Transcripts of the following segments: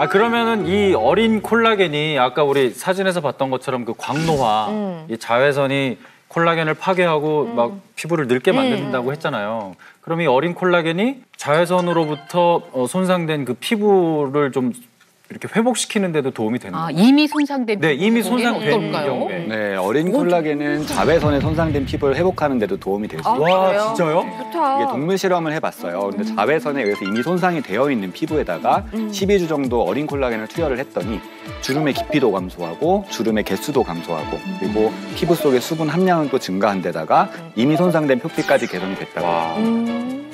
아 그러면은 이 어린 콜라겐이 아까 우리 사진에서 봤던 것처럼 그 광노화, 음. 이 자외선이 콜라겐을 파괴하고 막 피부를 늙게 만든다고 했잖아요. 그럼 이 어린 콜라겐이 자외선으로부터 어, 손상된 그 피부를 좀 이렇게 회복시키는 데도 도움이 되는 아, 거예요. 이미 손상된 네, 이미 손상된 어떨까요? 경우에. 네, 어린 콜라겐은 자외선에 손상된 피부를 회복하는 데도 도움이 될수 있어요. 와 진짜요? 좋다. 이게 동물 실험을 해봤어요. 근데 자외선에 의해서 이미 손상이 되어 있는 피부에다가 12주 정도 어린 콜라겐을 투여를 했더니 주름의 깊이도 감소하고 주름의 개수도 감소하고 그리고 피부 속의 수분 함량은 또 증가한 데다가 이미 손상된 표피까지 개선이 됐다고 와. 음.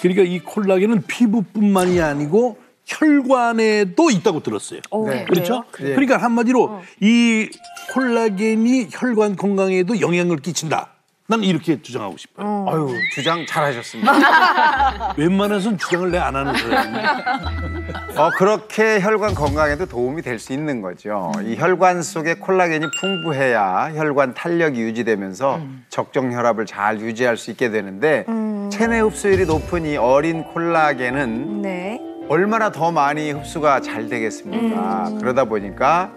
그러니까 이 콜라겐은 피부뿐만이 아니고 혈관에도 있다고 들었어요. 오, 네. 그렇죠? 그래요? 그러니까 한마디로 이 콜라겐이 혈관 건강에도 영향을 끼친다. 난 이렇게 주장하고 싶어요. 아유 주장 잘하셨습니다. 웬만해서는 주장을 내 안 하는 사람이. 어, 그렇게 혈관 건강에도 도움이 될 수 있는 거죠. 이 혈관 속에 콜라겐이 풍부해야 혈관 탄력이 유지되면서 적정 혈압을 잘 유지할 수 있게 되는데 체내 흡수율이 높은 이 어린 콜라겐은 네. 얼마나 더 많이 흡수가 잘 되겠습니까? 그러다 보니까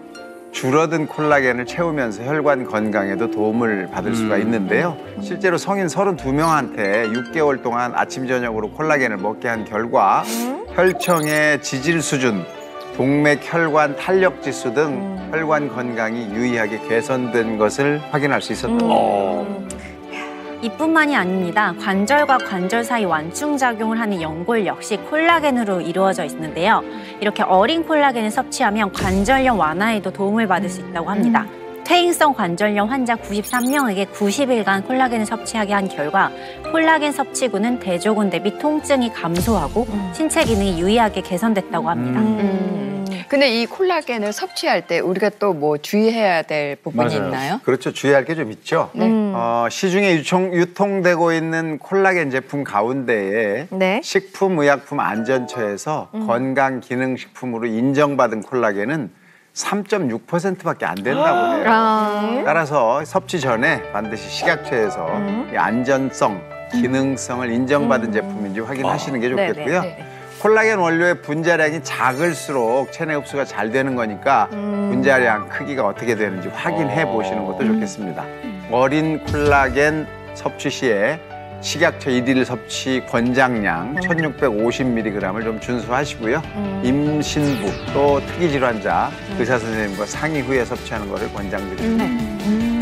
줄어든 콜라겐을 채우면서 혈관 건강에도 도움을 받을 수가 있는데요. 실제로 성인 32명한테 6개월 동안 아침 저녁으로 콜라겐을 먹게 한 결과 혈청의 지질 수준, 동맥 혈관 탄력 지수 등 혈관 건강이 유의하게 개선된 것을 확인할 수 있었던 겁니다. 이뿐만이 아닙니다. 관절과 관절 사이 완충 작용을 하는 연골 역시 콜라겐으로 이루어져 있는데요. 이렇게 어린 콜라겐을 섭취하면 관절염 완화에도 도움을 받을 수 있다고 합니다. 퇴행성 관절염 환자 93명에게 90일간 콜라겐을 섭취하게 한 결과 콜라겐 섭취군은 대조군 대비 통증이 감소하고 신체 기능이 유의하게 개선됐다고 합니다. 음. 근데 이 콜라겐을 섭취할 때 우리가 또 뭐 주의해야 될 부분이 맞아요. 있나요? 그렇죠. 주의할 게 좀 있죠. 음. 어, 시중에 유통, 유통 되고 있는 콜라겐 제품 가운데에 네. 식품의약품안전처에서 건강기능식품으로 인정받은 콜라겐은 3.6%밖에 안 된다고 해요. 아. 따라서 섭취 전에 반드시 식약처에서 이 안전성, 기능성을 인정받은 제품인지 확인하시는 게 네, 좋겠고요. 네. 콜라겐 원료의 분자량이 작을수록 체내 흡수가 잘 되는 거니까 분자량 크기가 어떻게 되는지 확인해 보시는 것도 좋겠습니다. 어린 콜라겐 섭취 시에 식약처 일일 섭취 권장량 1650mg을 좀 준수하시고요. 임신부 또 특이 질환자 의사 선생님과 상의 후에 섭취하는 것을 권장드립니다.